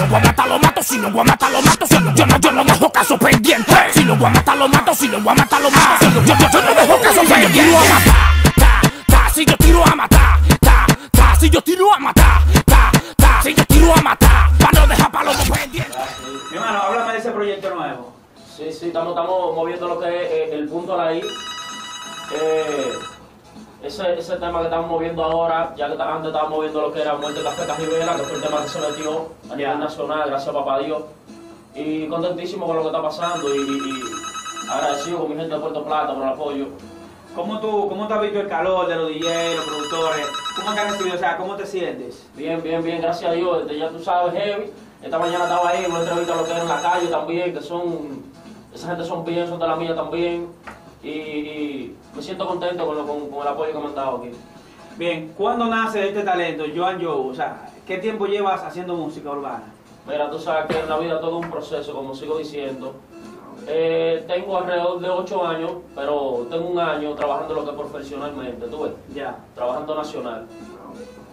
lo voy a matar, lo mato. Si lo voy a matar, lo mato. Yo, no, yo no dejo caso pendiente. Si lo voy a matar, lo mato. Si lo voy a matar, lo mato. Yo, yo, yo no dejo caso pendiente. Si yo tiro a matar, ta, ta. Si yo tiro a matar, ta, ta. Si yo tiro a matar, ta, ta. Si yo tiro a matar, para no dejar palomo pendiente. Mi hermano, háblame de ese proyecto nuevo. Sí, sí, estamos, estamos moviendo lo que es eh, el punto de ahí. Eh, ese, ese tema que estamos moviendo ahora, ya que antes estábamos moviendo lo que era Muerte Café Cajibela, que fue el tema que se metió a nivel nacional, gracias a papá Dios. Y contentísimo con lo que está pasando y, agradecido con mi gente de Puerto Plata por el apoyo. ¿Cómo tú, cómo tú has visto el calor de los DJs, los productores? ¿Cómo te han recibido? O sea, ¿cómo te sientes? Bien, bien, bien, gracias a Dios. Este, ya tú sabes, heavy. Esta mañana estaba ahí una entrevista a lo que era en la calle también, que son, esa gente son bien, son de la mía también. Y, y me siento contento con, lo- con, con el apoyo que me han dado aquí. Bien, ¿cuándo nace este talento, Joan Joe? O sea, ¿qué tiempo llevas haciendo música urbana? Mira, tú sabes que en la vida todo es un proceso, como sigo diciendo. Eh, tengo alrededor de 8 años, pero tengo un año trabajando lo que profesionalmente, tú ves, Ya. trabajando nacional.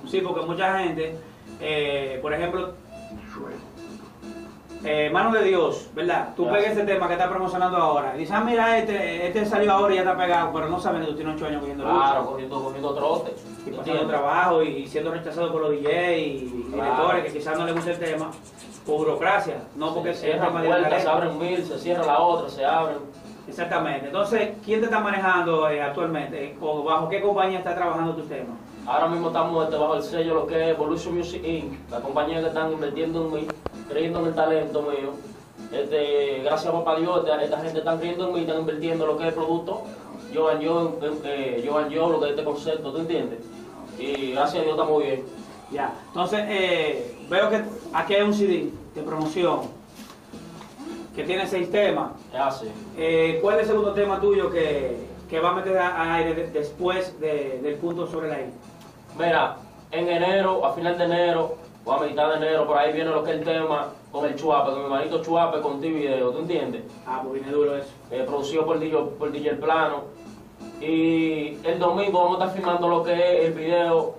Sí, porque mucha gente, eh, por ejemplo, eh, Mano de Dios, ¿verdad? Tú pegas ese tema que estás promocionando ahora. Y dices, ah, mira, este, este salió ahora y ya está pegado, pero no saben que tú tienes 8 años cogiendo Claro, lucha. cogiendo, cogiendo trote. Y ¿tú pasando trabajo y siendo rechazado por los DJs y Claro. directores que quizás no les guste el tema, por burocracia, no porque se cierran tema puertas, se abren mil, se cierra la otra, se abren. Exactamente. Entonces, ¿quién te está manejando eh, actualmente? ¿O bajo qué compañía está trabajando tus temas? Ahora mismo estamos este, bajo el sello lo que es Evolution Music Inc., la compañía que están invirtiendo en mí, creyendo en el talento mío. Este, gracias a papá Dios, esta, esta gente está creyendo en mí, están invirtiendo en lo que es el producto. Joan yo, eh, Joan yo, lo que es este concepto, ¿tú entiendes? Y gracias a Dios estamos bien. Ya. Entonces, eh, veo que aquí hay un CD de promoción que tiene seis temas. Es así. Eh, ¿Cuál es el segundo tema tuyo que, que va a meter a- a aire de- después de- del punto sobre la I? Mira, en enero, a final de enero, o a mitad de enero, por ahí viene lo que es el tema con el Chuape, con mi hermanito Chuape, con ti video, ¿tú entiendes? Ah, pues viene duro eso. eh, producido por DJ, por DJ Plano. Y el domingo vamos a estar filmando lo que es el video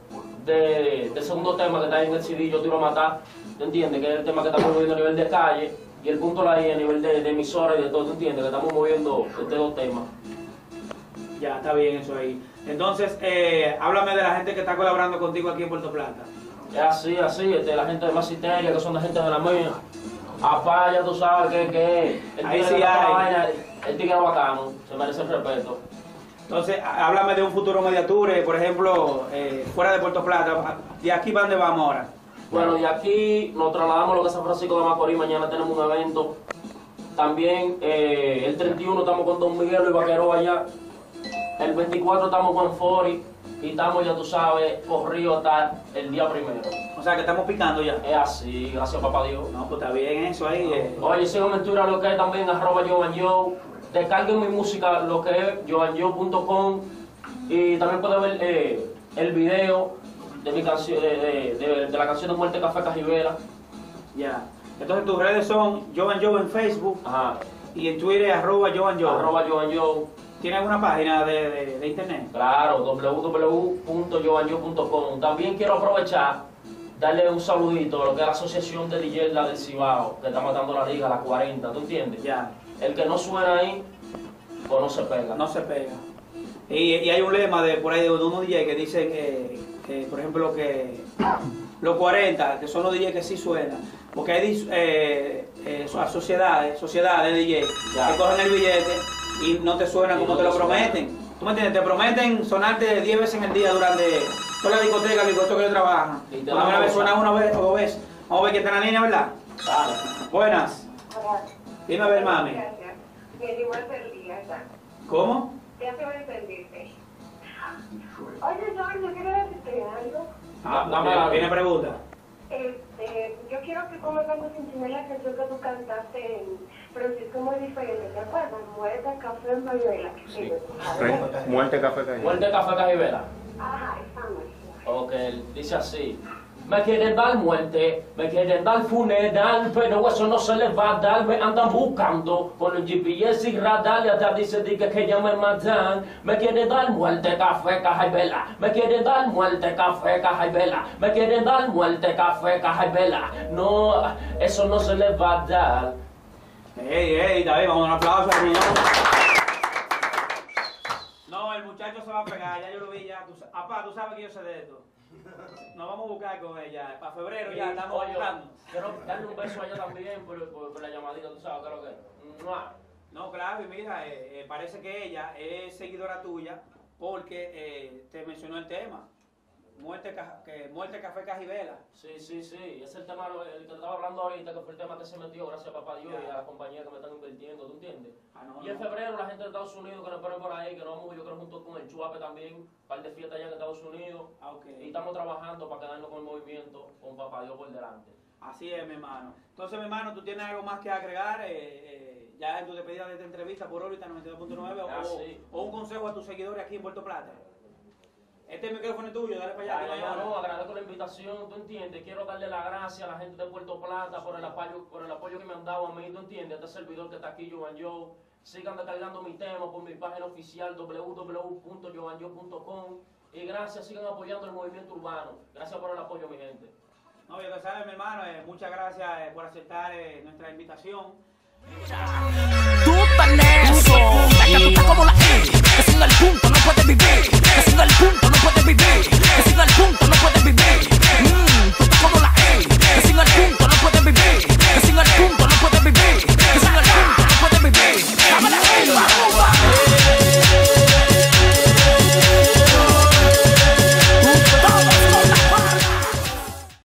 de, del segundo tema que está ahí en el CD, Yo Tiro a Matar, ¿tú entiendes? Que es el tema que estamos moviendo a nivel de calle y el punto ahí a nivel de, de emisora y de todo, ¿tú entiendes? Que estamos moviendo estos dos temas. Ya, está bien eso ahí. Entonces, eh, háblame de la gente que está colaborando contigo aquí en Puerto Plata. Es así, así, este, la gente de Masiteria, que son la gente de la mía. Apá, ya tú sabes que, que el Ahí tigre sí hay. vaina, el tigre bacano, se merece el respeto. Entonces, há- háblame de un futuro mediature, por ejemplo, eh, fuera de Puerto Plata. ¿De aquí para dónde vamos ahora? Bueno, de aquí nos trasladamos a lo que es San Francisco de Macorís. Mañana tenemos un evento. También eh, el 31 estamos con Don Miguel y Vaquero allá. El 24 estamos con Fori. Y estamos, ya tú sabes, corrido hasta el día primero. O sea, que estamos picando ya. Es así, gracias papá Dios. No, pues está bien eso ahí. eh. Oye, en Twitter lo que es también arroba Joan Joe. Descarguen mi música, lo que es joanjoe.com. Y también pueden ver eh, el video de, mi canción, de, de- de- de la canción de Muerte Café Cajibera. Ya. Entonces, tus redes son Joan Joe en Facebook Ajá. Y en Twitter arroba Joan Joe. Arroba Joan Joe. ¿Tienes alguna página de, de- de internet? Claro, www.joanjo.com. También quiero aprovechar, darle un saludito a lo que es la Asociación de DJ la del Cibao, que está matando la liga, la 40, ¿tú entiendes? Ya. El que no suena ahí, pues no se pega. No se pega. Y, y hay un lema de por ahí de unos DJ que dicen que, que, por ejemplo, que los 40, que son los DJ que sí suenan. Porque hay eh, eh, so- sociedades, sociedades de DJ Ya. que cogen el billete y no te suenan Y como no te lo prometen. ¿Tú me entiendes? Te prometen sonarte 10 veces en el día durante toda la discoteca, el discoteca que trabajan. Y te Cuando dan una vez cosa. suena una vez o dos veces. Vamos a ver que está la niña, ¿verdad? Buenas. Dime a ver, mami. Gracias. Bien, igual perdida ya. ¿Cómo? Ya te Ah, Dame la- ¿Tiene pregunta? Este, yo quiero que como se enseñe la canción que tú cantaste en Francisco muy diferente, ¿te acuerdas? Muerta, café, mayuela. que sí. Muerte café calle. Muerte Café Cajibera. Ajá, esa. Ok, dice así. Me quieren dar muerte, me quieren dar funeral, pero eso no se les va a dar. Me andan buscando con el GPS y radar y hasta dice diga que ya me matan. Me quieren dar muerte, café, caja y vela. Me quieren dar muerte, café, caja y vela. Me quieren dar muerte, café, caja y vela. No, eso no se les va a dar. Ey, ey, David, vamos a un aplauso al señor. No, el muchacho se va a pegar, ya yo lo vi ya. Tú, Apá, tú sabes que yo sé de esto. Nos vamos a buscar con ella. Para febrero ya estamos Oye, buscando. Quiero darle un beso a ella también por, por, por la llamadita, tú sabes, creo que. ¡Mua! No, claro, y mira, eh, eh, parece que ella es seguidora tuya porque eh, te mencionó el tema. Muerte, que, muerte café, cajibela. Sí, sí, sí, es el tema, el que estaba hablando ahorita, que fue el tema que se metió, gracias a papá Dios y a las compañías que me están invirtiendo, ¿tú entiendes? Ah, no, y en no. febrero la gente de Estados Unidos que nos ponen por ahí, que nos vamos, yo creo, junto con el Chuape también, un par de fiestas allá en Estados Unidos, Ah, y estamos trabajando para quedarnos con el movimiento, con papá Dios por delante. Así es, mi hermano. Entonces, mi hermano, ¿tú tienes algo más que agregar? eh, eh, ya en tu despedida de esta entrevista por ahorita 92.9 o, Ah, sí. o un consejo a tus seguidores aquí en Puerto Plata. Este micrófono es tuyo, dale para allá. Ay, no, no, agradezco la invitación, tú entiendes. Quiero darle la gracia a la gente de Puerto Plata por el apoyo, por el apoyo que me han dado a mí, tú entiendes. Este servidor que está aquí, Joan Yo. Sigan descargando mi tema por mi página oficial www.joanyo.com. Y gracias, sigan apoyando el movimiento urbano. Gracias por el apoyo, mi gente. No, ya sabes, mi hermano, eh, muchas gracias eh, por aceptar eh, nuestra invitación. Tú tan eso, que tú estás como la E, que sin el punto no puedes vivir.